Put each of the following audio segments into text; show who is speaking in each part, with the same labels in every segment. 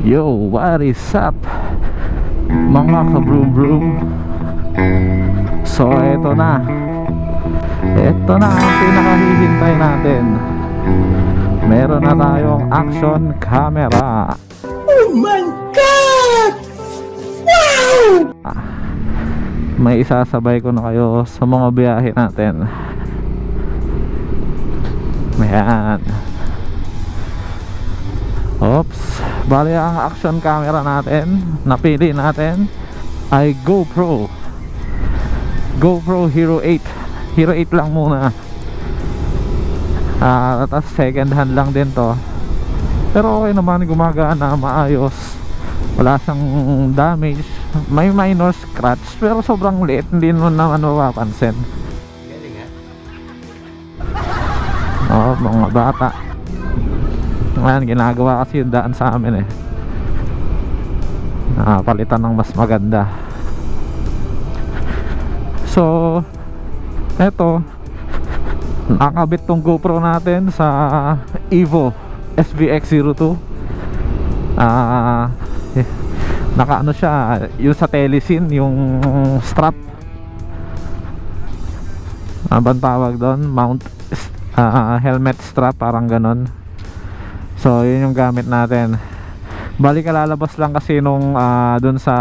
Speaker 1: Yo, what is up? Mga ka-broom-broom So, eto na Eto na ang pinakahihintay natin Meron na tayong action camera
Speaker 2: Oh my God! Wow!
Speaker 1: May isasabay ko na kayo sa mga biyahe natin Ayan Oops. Bali ang action camera natin Napili natin Ay GoPro. GoPro Hero 8 Hero 8 lang muna. Ah, tapos second hand lang din to. Pero okay naman gumagana maayos. Wala siyang damage. May minor scratch Pero sobrang liit. Hindi mo naman mapapansin. Oo, mga bata Ayan, ginagawa kasi yung daan sa amin eh. Nakapalitan ng mas maganda. So Eto Nakakabit tong GoPro natin sa Evo SVX02 Ah eh, Naka ano siya Yung sa telesin Yung strap. Ano bang tawag doon? Mount ah, Helmet strap Parang ganon So yun yung gamit natin. Bali kalalabas lang kasi nung ah, Dun sa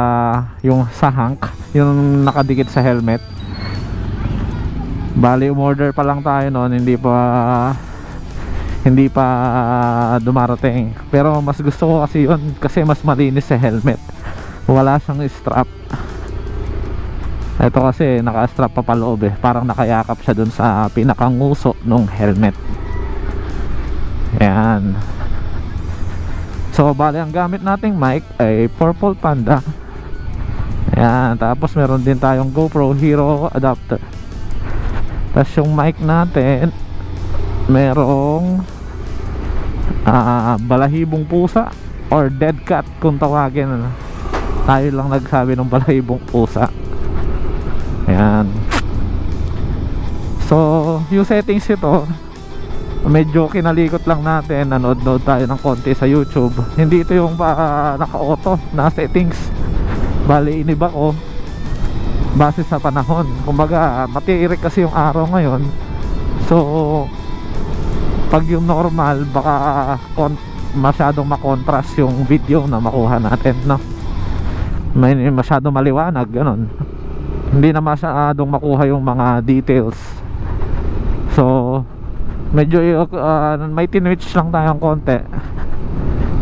Speaker 1: Yung sa hank Yung nakadikit sa helmet. Bali umorder pa lang tayo noon Hindi pa Hindi pa dumarating. Pero mas gusto ko kasi yun Kasi mas malinis sa helmet. Wala siyang strap. Ito kasi naka-strap pa paloob eh. Parang nakayakap siya dun sa pinakanguso ng helmet. Ayan So bali ang gamit nating mic ay Purple Panda. Ayan Tapos meron din tayong GoPro Hero adapter. Tapos yung mic natin Merong ah, Balahibong pusa Or dead cat kung tawagin. Tayo lang nagsabi ng balahibong pusa. Ayan. So, yung settings ito, medyo kinalikot lang natin. Nanood-nood tayo ng konti sa YouTube. Hindi ito yung uh, naka-auto na settings. Bali, iniba ko base sa panahon. Kumbaga, matiirik kasi yung araw ngayon. So, pag yung normal, baka masyadong makontrast yung video na makuha natin, no? May masyadong maliwanag, ganun hindi na masyadong makuha yung mga details so medyo uh, may tinwitch lang tayong konti.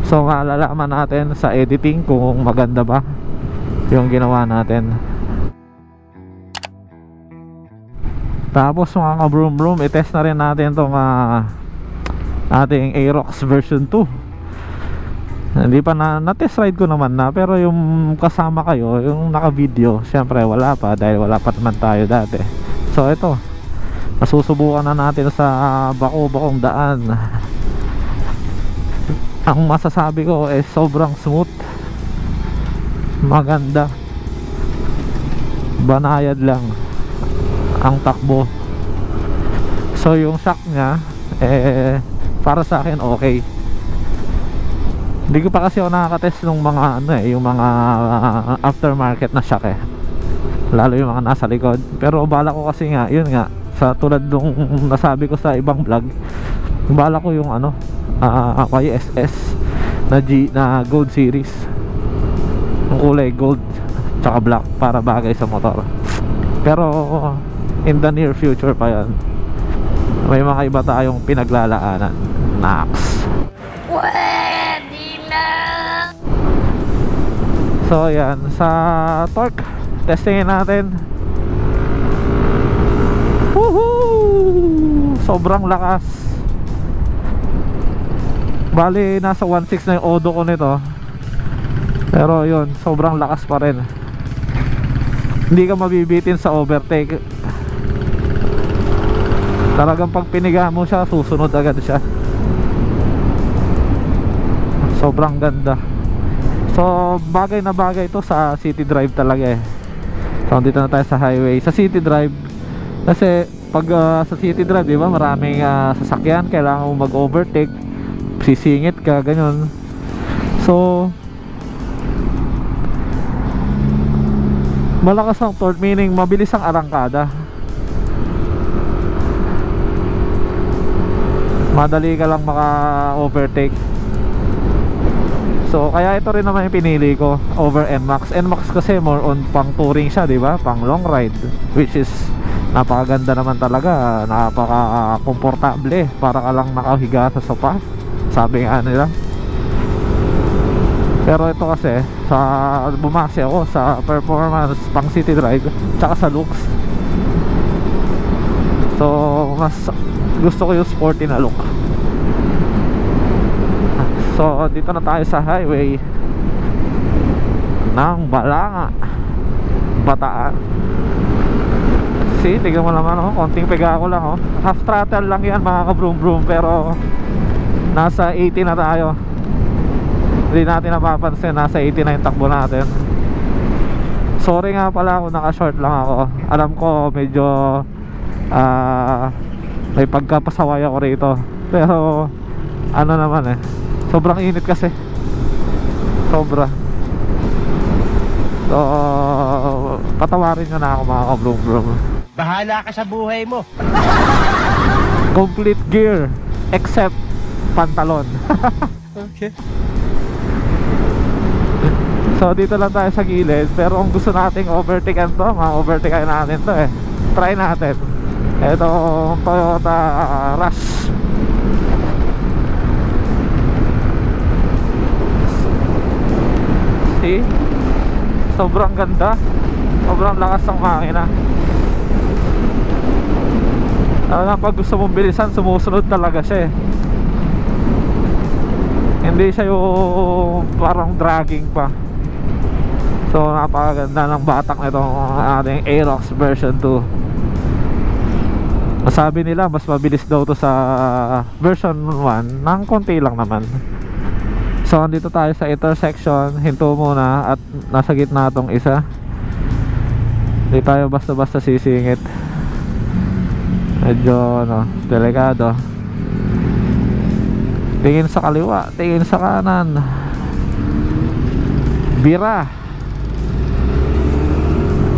Speaker 1: So malalaman natin sa editing kung maganda ba yung ginawa natin. Tapos mga ka broom itest na rin natin itong uh, ating Aerox version 2 hindi pa na na-test ride ko naman na pero yung kasama kayo yung naka-video syempre wala pa dahil wala pa naman tayo dati. So ito masusubukan na natin sa bako-bakong daan. Ang masasabi ko is sobrang smooth. Maganda. Banayad lang ang takbo. So yung shock nya eh para sa akin okay. Hindi ko pa kasi ako nakaka-test ng mga ano eh, yung mga uh, aftermarket na shock eh. Lalo yung mga nasa likod. Pero bala ko kasi nga, yun nga, sa tulad nung nasabi ko sa ibang vlog, bala ko yung ano, uh, YSS na G na Gold series. Yung kulay gold tsaka black para bagay sa motor. Pero in the near future pa yan. May mga iba tayong pinaglalaanan. Nax. So yan, sa torque testingin natin. Sobrang lakas. Bali nasa 1.6 na yung odo ko nito. Pero yun, sobrang lakas pa rin. Hindi ka mabibitin sa overtake. Talagang pag piniga mo siya, susunod agad siya. Sobrang ganda. So bagay na bagay ito sa city drive talaga eh So dito na tayo sa highway Sa city drive Kasi pag uh, sa city drive, di ba, maraming uh, sasakyan, kailangan mo mag-overtake, sisingit ka, ganyan. So, malakas ang torque, meaning mabilis ang arangkada. Madali ka lang maka-overtake. So, kaya ito rin naman yung pinili ko over NMAX. NMAX kasi more on pang touring siya, di ba? Pang long ride, which is napakaganda naman talaga, napaka-komportable para ka lang nakahiga sa sofa. Sabi nga nila. Pero ito kasi sa bumase ako sa performance pang city drive tsaka sa looks. So mas gusto ko yung sporty na look. So dito na tayo sa highway ng Balanga Bataan See, tignan mo naman oh, konting pega ko lang oh. Half throttle lang yan mga ka-broom broom pero nasa 80 na tayo. Hindi natin napapansin nasa 80 na yung takbo natin. Sorry nga pala kung naka-short lang ako. Alam ko medyo ah may pagkapasaway ako rito. Pero ano naman eh. Sobrang init kasi. Sobra. So patawarin nyo na ako mga ka-broom broom
Speaker 2: Bahala ka sa buhay mo.
Speaker 1: complete gear except pantalon
Speaker 2: Okay.
Speaker 1: So dito lang tayo sa gilid Pero kung gusto nating overtakean to Mga overtakean natin to eh Try natin Ito Toyota Rush See? Sobrang ganda Sobrang lakas ng makina Talagang pag gusto mong bilisan Sumusunod talaga siya eh. Hindi siya yung parang dragging pa. So napakaganda ng batak nito ating Aerox version 2 masabi nila mas mabilis daw to sa version 1 ng konti lang naman. So andito tayo sa intersection hinto muna at nasa gitna tong isa. Hindi tayo basta basta sisingit medyo no, delikado. Tingin sa kaliwa tingin sa kanan. Bira.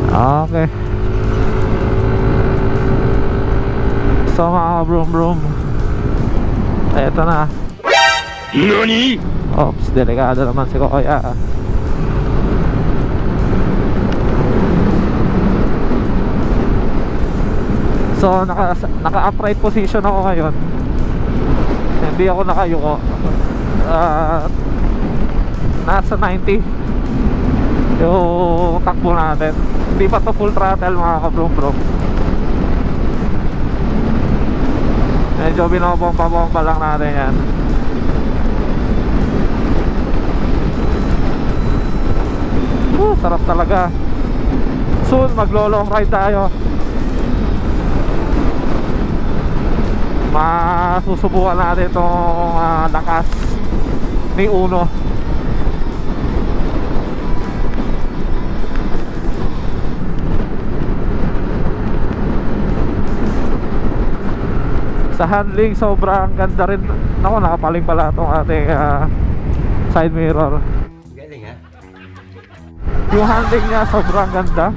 Speaker 1: Okay. So mga broom broom eto na.
Speaker 2: NANI?
Speaker 1: Ops, delikado naman si Kuya So, naka, naka-upright position ako ngayon. Hindi ako nakayuko. Uh, Nasa 90 Yung takbo natin. Hindi pa to full throttle mga kabrom bro Medyo binobomba-bomba lang natin yan. Uh, sarap talaga. Soon maglo-long ride tayo Masusubukan natin itong uh, lakas ni Uno. Sa handling sobrang ganda rin. Naku nakapaling pala itong ating uh, side mirror.
Speaker 2: Galing ha?
Speaker 1: Yung handling niya sobrang ganda.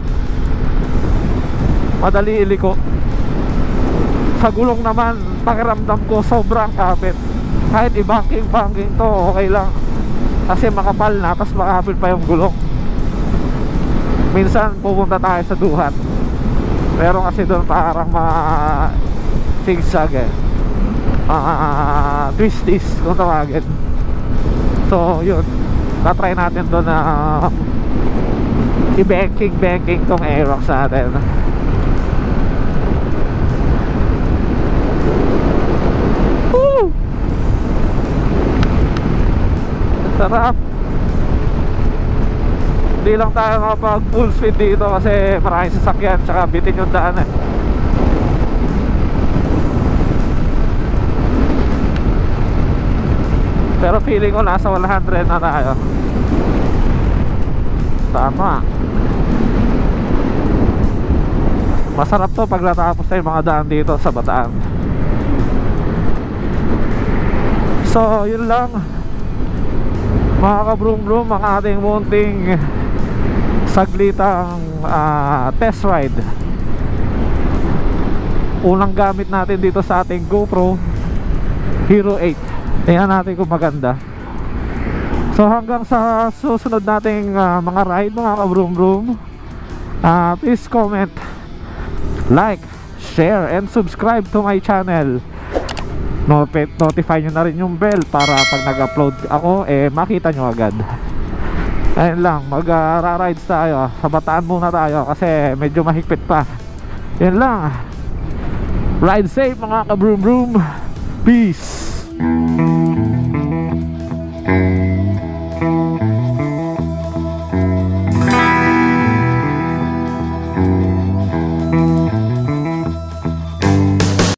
Speaker 1: Madali iliko. Sa gulong naman Pakiramdam ko sobrang kapit. Kahit i-banking-banking to Okay lang. Kasi makapal na Tapos makapit pa yung gulong. Minsan pupunta tayo sa duhat Pero kasi doon parang ma Zigzag eh. Uh, Twisties Kung tawagin. So yun. Tatry natin doon na uh, i-banking banking tong Aerox natin sarap. Hindi lang tayo makapag full speed dito kasi maraming sasakyan tsaka bitin yung daan eh. Pero feeling ko nasa 100 na tayo. Tama. Masarap to pag natapos na yung mga daan dito sa Bataan. So yun lang mga kabroom broom ang ating munting saglitang ah, test ride. Unang gamit natin dito sa ating GoPro Hero 8 tingnan natin kung maganda. So hanggang sa susunod nating ah, mga ride mga kabroom broom ah, please comment like share and subscribe to my channel notify nyo na rin yung bell para pag nag-upload ako eh makita nyo agad. Ayun lang mag uh, rides tayo. Sa bataan muna tayo kasi medyo mahigpit pa. Yun lang. Ride safe mga ka-broom broom peace